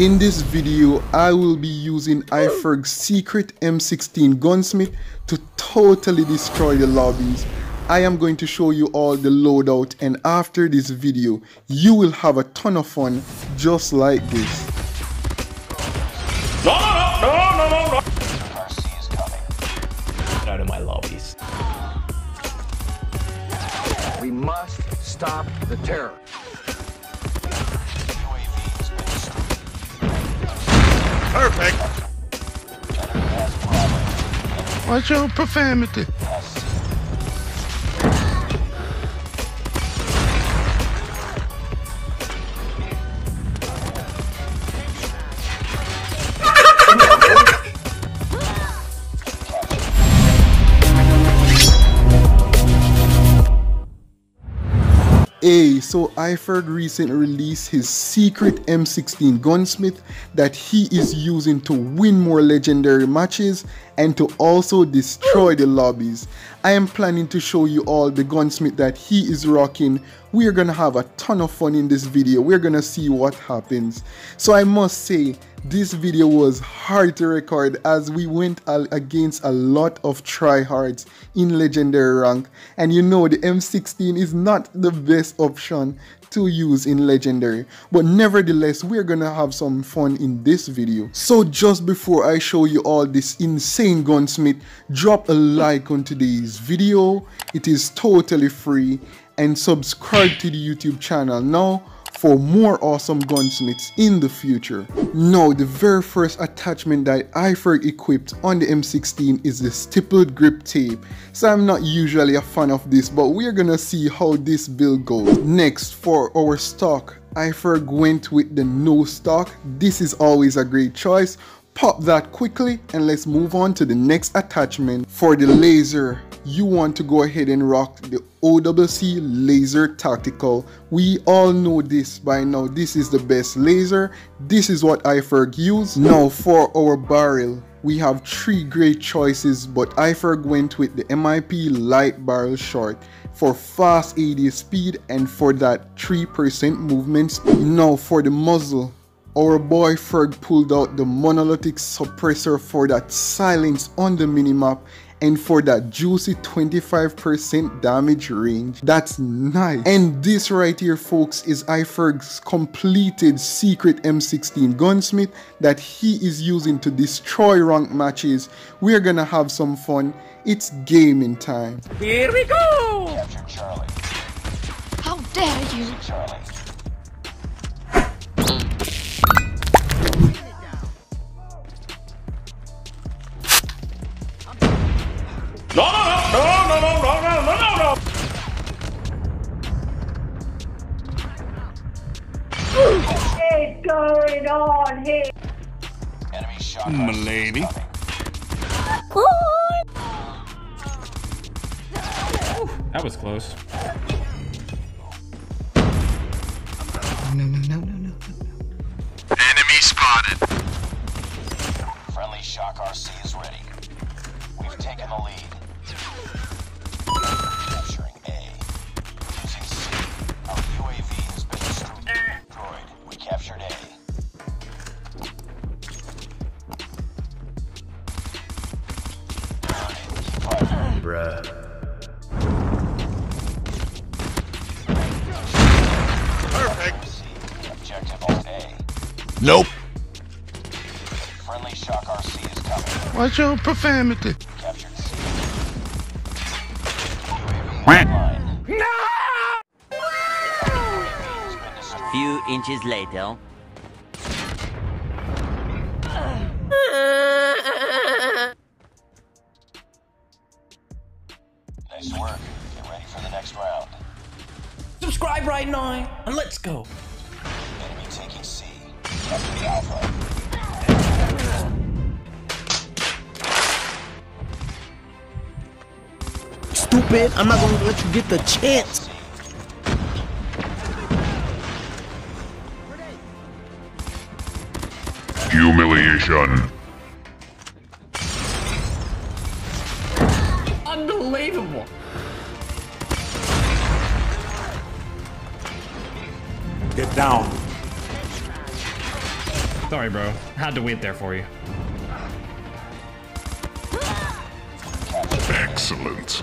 In this video, I will be using iFerg's secret M16 gunsmith to totally destroy the lobbies. I am going to show you all the loadout and after this video, you will have a ton of fun just like this. No, no, no, no, no, no. RC is coming. Out of my lobbies. We must stop the terror. Perfect. Watch your profanity. Hey, so iFerg recently released his secret M16 gunsmith that he is using to win more legendary matches and to also destroy the lobbies. I am planning to show you all the gunsmith that he is rocking. We are gonna have a ton of fun in this video. We're gonna see what happens. So I must say, this video was hard to record as we went against a lot of tryhards in legendary rank and you know the M16 is not the best option to use in legendary. But nevertheless we're gonna have some fun in this video. So just before I show you all this insane gunsmith drop a like on today's video. It is totally free. And subscribe to the YouTube channel now for more awesome gunsmiths in the future. Now, the very first attachment that iFerg equipped on the M16 is the stippled grip tape. So I'm not usually a fan of this, but we're gonna see how this build goes. Next, for our stock, iFerg went with the no stock. This is always a great choice. Pop that quickly and let's move on to the next attachment. For the laser, you want to go ahead and rock the OWC Laser Tactical. We all know this by now. This is the best laser. This is what iFerg use. Now for our barrel, we have three great choices, but iFerg went with the MIP Light Barrel Short for fast AD speed and for that 3% movement speed. Now for the muzzle, our boy Ferg pulled out the monolithic suppressor for that silence on the minimap and for that juicy 25% damage range. That's nice. And this right here folks is iFerg's completed secret M16 gunsmith that he is using to destroy rank matches. We're gonna have some fun. It's gaming time. Here we go. Capture Charlie. How dare you! Charlie. Going on here? Enemy shot. Milady. That was close. Enemy spotted. Friendly Shock RC is ready. We've taken the lead. Firing. Perfect. Objective Alt A. Nope. Friendly Shock RC is coming. Watch your profanity. Captured C. UAV online. Few inches later. And let's go. Enemy taking C. Alpha. Stupid, I'm not gonna let you get the chance. Humiliation. Get down. Sorry, bro. Had to wait there for you. Excellent.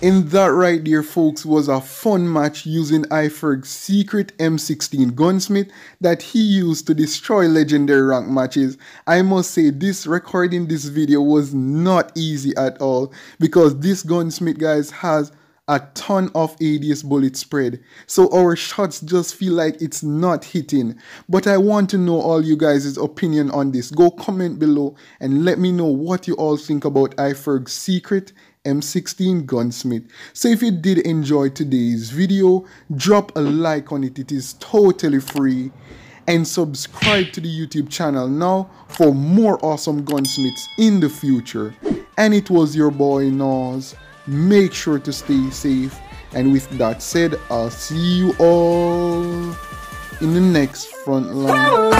And that right there, folks, was a fun match using iFerg's secret M16 gunsmith that he used to destroy legendary rank matches. I must say, this recording this video was not easy at all because this gunsmith, guys, has a ton of ADS bullet spread. So our shots just feel like it's not hitting. But I want to know all you guys' opinion on this. Go comment below and let me know what you all think about iFerg's secret M16 gunsmith. So if you did enjoy today's video, drop a like on it. It is totally free. And subscribe to the YouTube channel now for more awesome gunsmiths in the future. And it was your boy Nauwz. Make sure to stay safe. And with that said, I'll see you all in the next front line.